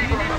people.